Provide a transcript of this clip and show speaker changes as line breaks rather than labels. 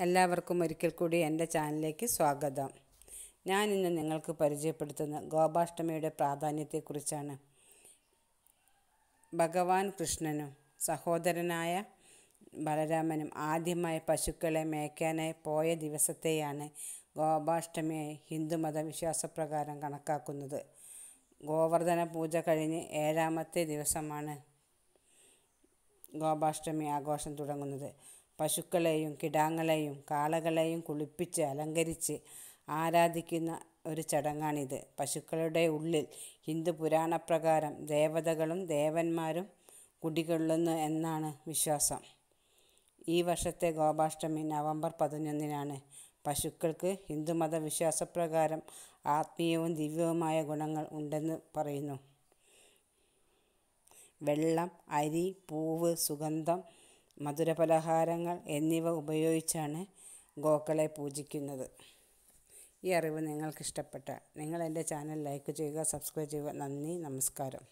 എല്ലാവർക്കും ഒരിക്കൽ കൂടി എന്റെ ചാനലിലേക്ക് സ്വാഗതം. ഞാൻ ഇന്ന് നിങ്ങൾക്ക് പരിചയപ്പെടുത്തുന്ന ഗോപാഷ്ടമിയുടെ പ്രാധാന്യത്തെക്കുറിച്ചാണ്. ഭഗവാൻ കൃഷ്ണനും സഹോദരനായ ബലരാമനും ആദ്യമായി പശുക്കളെ മേയ്ക്കാനായി പോയ ദിവസത്തെയാണ് ഗോപാഷ്ടമിയായി ഹിന്ദുമത വിശ്വാസപ്രകാരം കണക്കാക്കുന്നത്. ഗോവർദ്ധന പൂജ കഴിഞ്ഞ് ഏഴാമത്തെ ദിവസമാണ് ഗോപാഷ്ടമി ആഘോഷം തുടങ്ങുന്നത്. പശുക്കളെയും കിടാങ്ങളെയും കാളകളെയും കുളിപ്പിച്ച് അലങ്കരിച്ച് ആരാധിക്കുന്ന ഒരു ചടങ്ങാണിത്. പശുക്കളുടെ ഉള്ളിൽ ഹിന്ദു പുരാണപ്രകാരം ദേവതകളും ദേവന്മാരും കുടികൊള്ളുന്നു എന്നാണ് വിശ്വാസം. ഈ വർഷത്തെ ഗോപാഷ്ടമി നവംബർ പതിനൊന്നിനാണ്. പശുക്കൾക്ക് ഹിന്ദുമത വിശ്വാസപ്രകാരം ആത്മീയവും ദിവ്യവുമായ ഗുണങ്ങൾ ഉണ്ടെന്ന് പറയുന്നു. വെള്ളം അരി പൂവ് സുഗന്ധം മധുരപലഹാരങ്ങൾ എന്നിവ ഉപയോഗിച്ചാണ് ഗോക്കളെ പൂജിക്കുന്നത്. ഈ അറിവ് നിങ്ങൾക്ക് ഇഷ്ടപ്പെട്ട നിങ്ങൾ എന്റെ ചാനൽ ലൈക്ക് ചെയ്യുക സബ്സ്ക്രൈബ് ചെയ്യുക. നന്ദി നമസ്കാരം.